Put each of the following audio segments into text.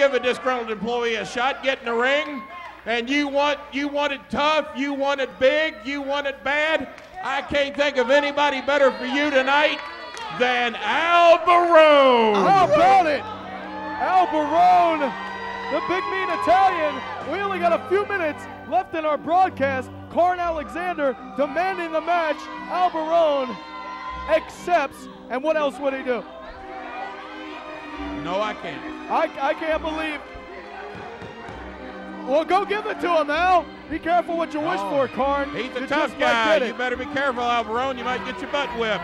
give a disgruntled employee a shot, get in the ring, and you want you want it tough, you want it big, you want it bad. I can't think of anybody better for you tonight than Al Barone. How about it? Al Barone, the big mean Italian. We only got a few minutes left in our broadcast. Kharn Alexander demanding the match. Al Barone accepts. And what else would he do? No, I can't. I, I can't believe. Well, go give it to him, Al. Be careful what you wish Oh, for, Kharn. He's a You tough guy. You better be careful, Al Barone. You might get your butt whipped.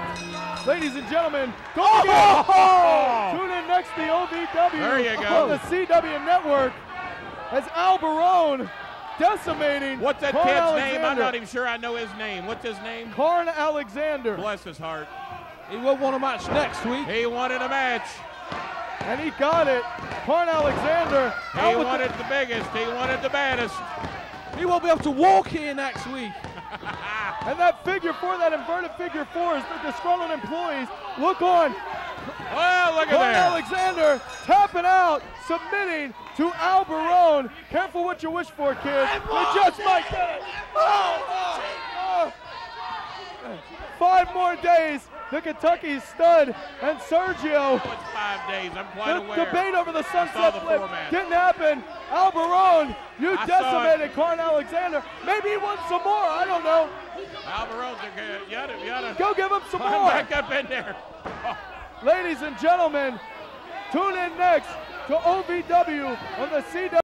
Ladies and gentlemen, don't oh! forget, Oh! tune in next to the OVW There you go. on the CW Network as Al Barone decimating What's that Kharn kid's Alexander. name? I'm not even sure I know his name. What's his name? Kharn Alexander. Bless his heart. He will want a match next week. He wanted a match. And he got it. Kharn Alexander. He out with the- wanted the biggest. He wanted the baddest. He won't be able to walk here next week. and that figure four, that inverted figure four, is the disgruntled employees. Look on. Well, look at Kharn there. Alexander tapping out, submitting to Al Barone. Careful what you wish for, kid. You just might get it. Oh, oh. Five more days. The Kentucky stud and Sergio. Oh, it's five days. I'm quite The aware. debate over the sunset the flip format. didn't happen. Al Barone, you I decimated Kharn Alexander. Maybe he wants some more. I don't know. Al Barone's a good. Yada, yada. Go give him some more. back up in there. Ladies and gentlemen, tune in next to OVW on the CW.